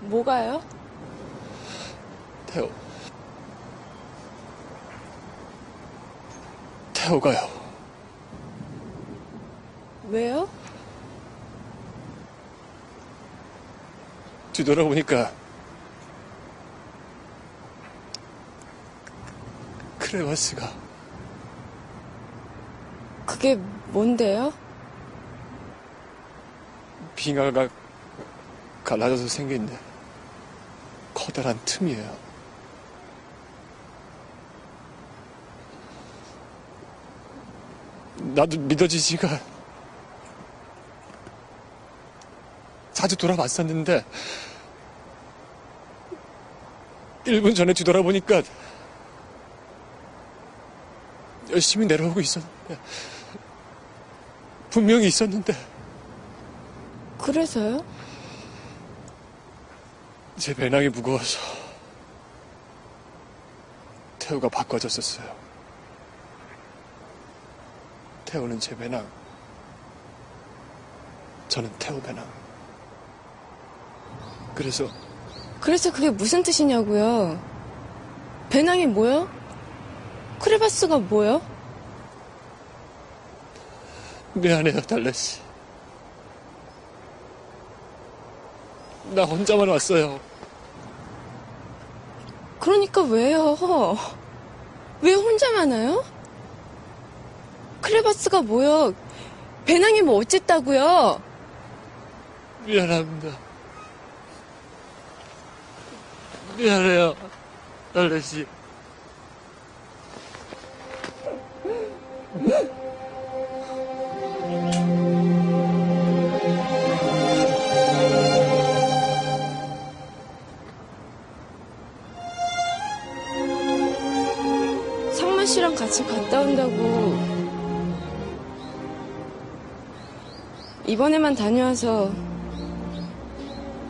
뭐가요? 태호. 태호가요. 왜요? 뒤돌아보니까 크레바스가 그게 뭔데요? 빙하가 갈라져서 생긴 커다란 틈이에요. 나도 믿어지지가 자주 돌아봤었는데 1분 전에 뒤돌아보니까 열심히 내려오고 있었는데 분명히 있었는데 그래서요? 제 배낭이 무거워서 태우가 바꿔줬었어요. 태우는 제 배낭, 저는 태우 배낭. 그래서 그래서 그게 무슨 뜻이냐고요? 배낭이 뭐요? 크레바스가 뭐요? 미안해요, 달래씨. 나 혼자만 왔어요. 그러니까 왜요? 왜 혼자만 와요? 크레바스가 뭐요? 배낭이 뭐 어쨌다고요? 미안합니다. 미안해요, 달래 씨. 같이 갔다 온다고. 이번에만 다녀와서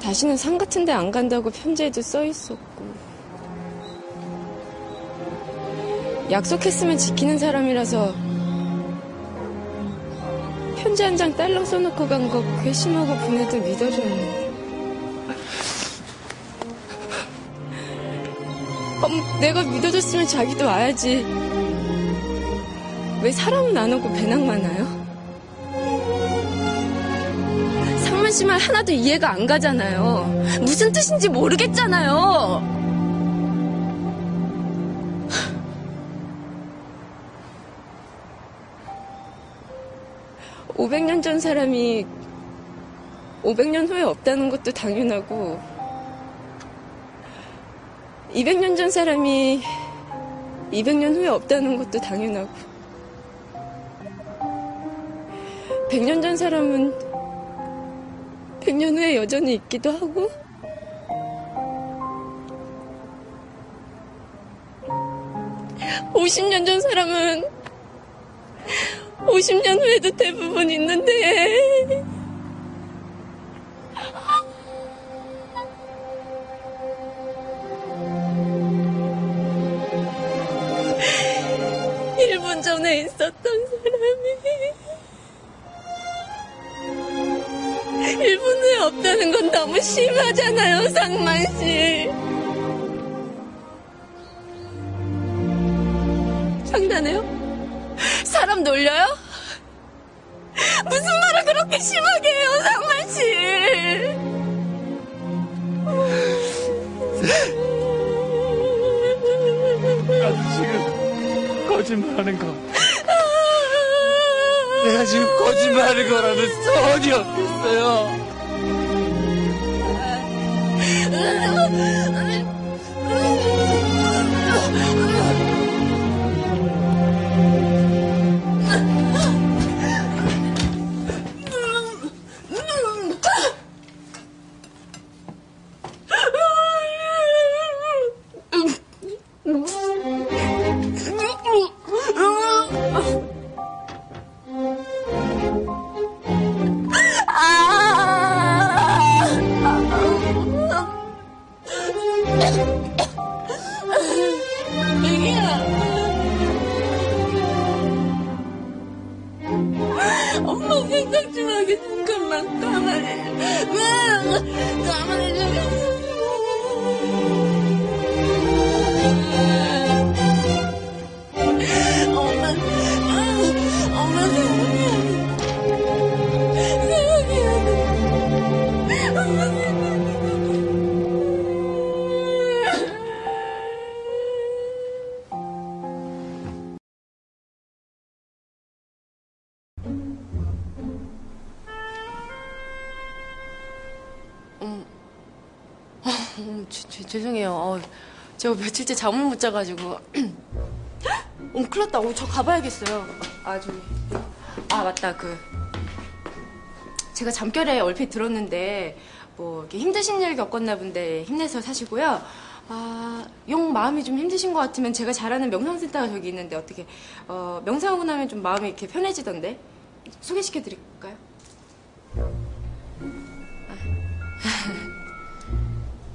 다시는 산 같은 데 안 간다고 편지에도 써 있었고. 약속했으면 지키는 사람이라서 편지 한 장 딸랑 써놓고 간 거 괘씸하고 보내도 믿어줬는데 어, 내가 믿어줬으면 자기도 와야지 왜 사람은 안 오고 배낭만 와요? 상만 씨말 하나도 이해가 안 가잖아요. 무슨 뜻인지 모르겠잖아요. 500년 전 사람이 500년 후에 없다는 것도 당연하고 200년 전 사람이 200년 후에 없다는 것도 당연하고 100년 전 사람은 100년 후에 여전히 있기도 하고. 50년 전 사람은 50년 후에도 대부분 있는데. 일 분 전에 있었던 사람이 1분 후에 없다는 건 너무 심하잖아요, 상만 씨. 장난해요? 사람 놀려요? 무슨 말을 그렇게 심하게 해요, 상만 씨? 나도 지금 거짓말하는 거. 지금 거짓말하는 거라는 소원이 없겠어요. 엄마 생각 좀 하게 잠깐만 가만히. 가만히 죄송해요. 어, 제가 며칠째 잠을 못 자가지고. 어, 큰일 났다. 어, 저 가봐야겠어요. 아, 저기. 아, 맞다. 그. 제가 잠결에 얼핏 들었는데, 뭐, 이렇게 힘드신 일 겪었나 본데, 힘내서 사시고요. 아, 용 마음이 좀 힘드신 것 같으면 제가 잘 아는 명상센터가 저기 있는데, 어떻게, 어, 명상하고 나면 좀 마음이 이렇게 편해지던데? 소개시켜 드릴까요?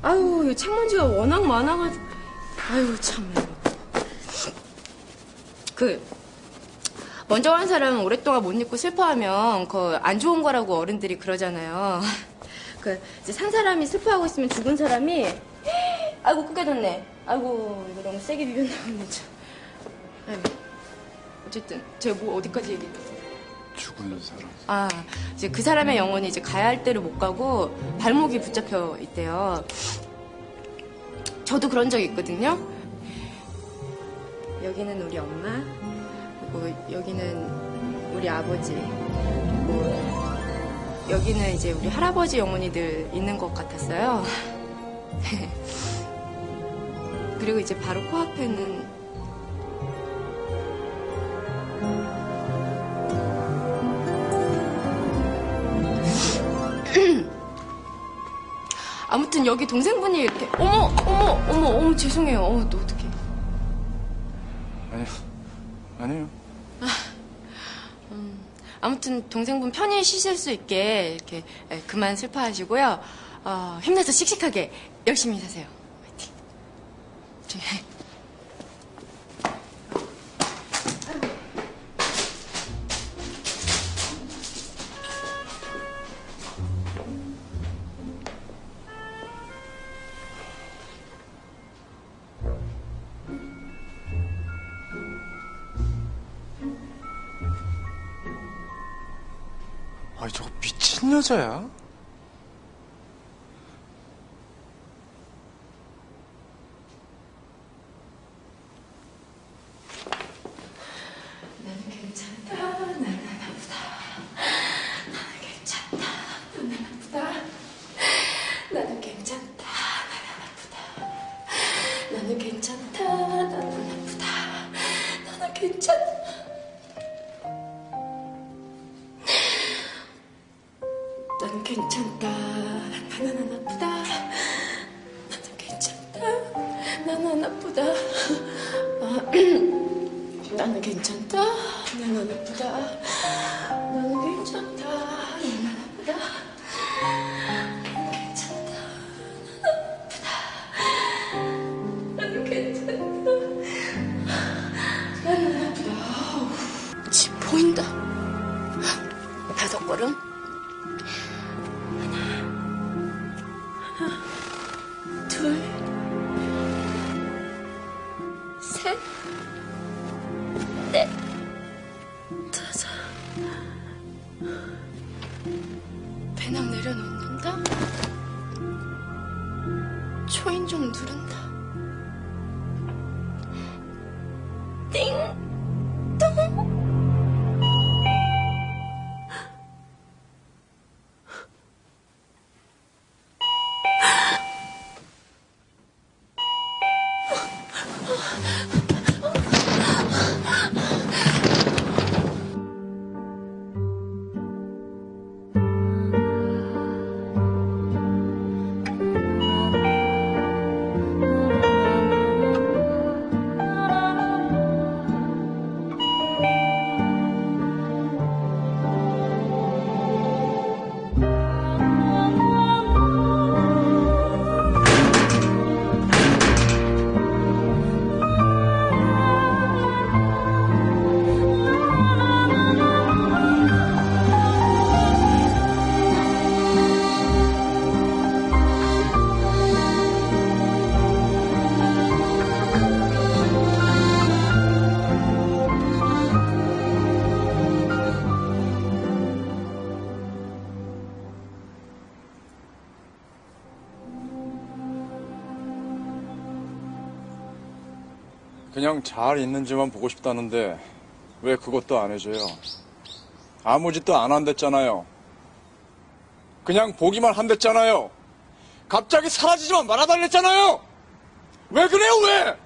아유, 이 책먼지가 워낙 많아가지고. 아유, 참. 그, 먼저 간 사람은 오랫동안 못 잊고 슬퍼하면, 그, 안 좋은 거라고 어른들이 그러잖아요. 그, 이제 산 사람이 슬퍼하고 있으면 죽은 사람이, 아이고, 크게 졌네. 아이고, 이거 너무 세게 비볐나 보네, 참. 아이고. 어쨌든, 제가 뭐 어디까지 얘기했지? 죽은 사람. 아, 이제 그 사람의 영혼이 이제 가야 할 때를 못 가고 발목이 붙잡혀 있대요. 저도 그런 적이 있거든요. 여기는 우리 엄마, 그리고 여기는 우리 아버지, 그리고 여기는 이제 우리 할아버지 영혼이 늘 있는 것 같았어요. 그리고 이제 바로 코앞에는 아무튼 여기 동생분이 이렇게 어머 어머 어머 어머 죄송해요. 어, 너 어떡해. 아니요. 아니요. 아무튼 동생분 편히 쉬실 수 있게 이렇게 예, 그만 슬퍼하시고요. 어, 힘내서 씩씩하게 열심히 사세요. 화이팅. 아니 저거 미친 여자야? 괜찮다. 나는 아프다. 나는 괜찮다. 괜찮다. 나는 아프다. 나는 괜찮다. 나는 아프다. 아, 나는 괜찮다. って。 그냥 잘 있는지만 보고 싶다는데 왜 그것도 안 해줘요? 아무 짓도 안 한댔잖아요. 그냥 보기만 한댔잖아요. 갑자기 사라지지만 말아달랬잖아요! 왜 그래요, 왜?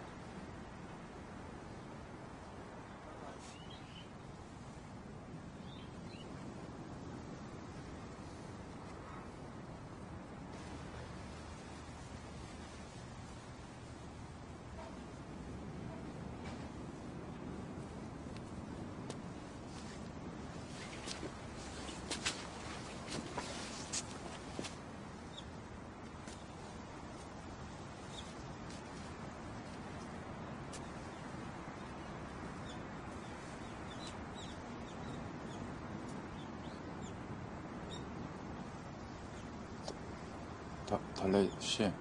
다, 달래 씨.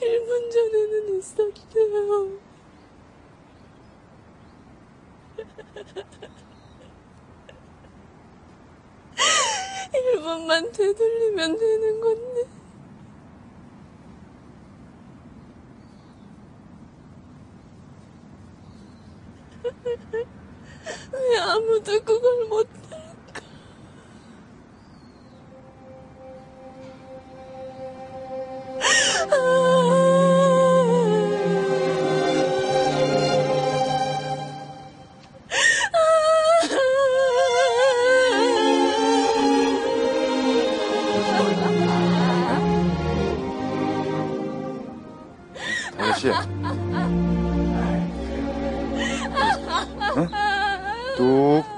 일분 전에는 있었대요. 일분만 되돌리면 되는 건데. 왜 아무도 그걸 못할까? 달래 duduk